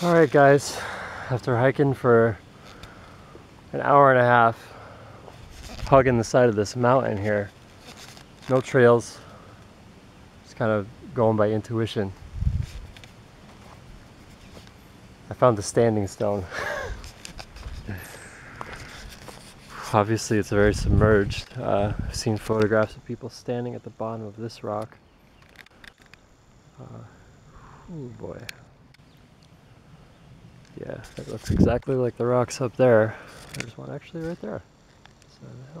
Alright guys, after hiking for an hour and a half, hugging the side of this mountain here, no trails, just kind of going by intuition. I found the standing stone. Obviously it's very submerged. Uh, I've seen photographs of people standing at the bottom of this rock. Uh, oh boy. Yeah, it looks exactly like the rocks up there. There's one actually right there. The.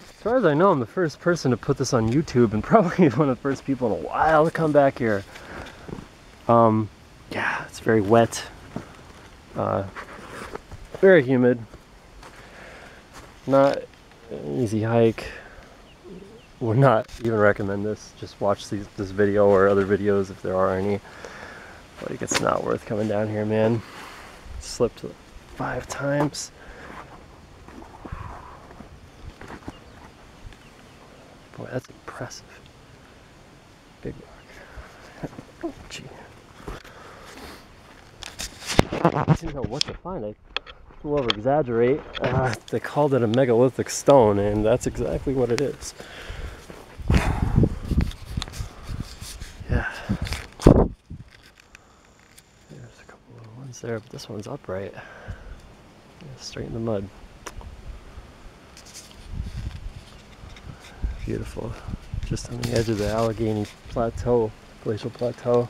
As far as I know, I'm the first person to put this on YouTube and probably one of the first people in a while to come back here. Um, yeah, it's very wet. Uh, very humid. Not an easy hike would not even recommend this. Just watch these, this video or other videos if there are any. Like it's not worth coming down here, man. Slipped five times. Boy, that's impressive. Big rock. oh, gee. I didn't know what to find. I will over exaggerate. Uh, they called it a megalithic stone, and that's exactly what it is. Yeah. There's a couple of ones there, but this one's upright. Straight in the mud. Beautiful. Just on the edge of the Allegheny Plateau, Glacial Plateau.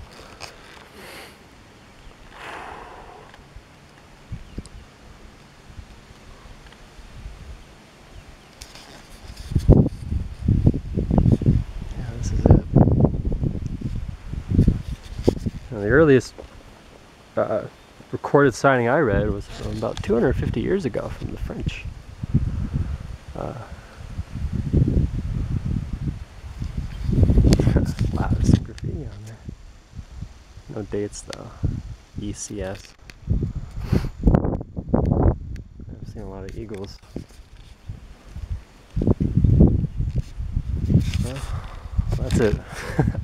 Yeah, this is it. The earliest uh, recorded signing I read was from about 250 years ago from the French. Uh, wow, there's some graffiti on there. No dates though. ECS. I've seen a lot of eagles. Well, that's it.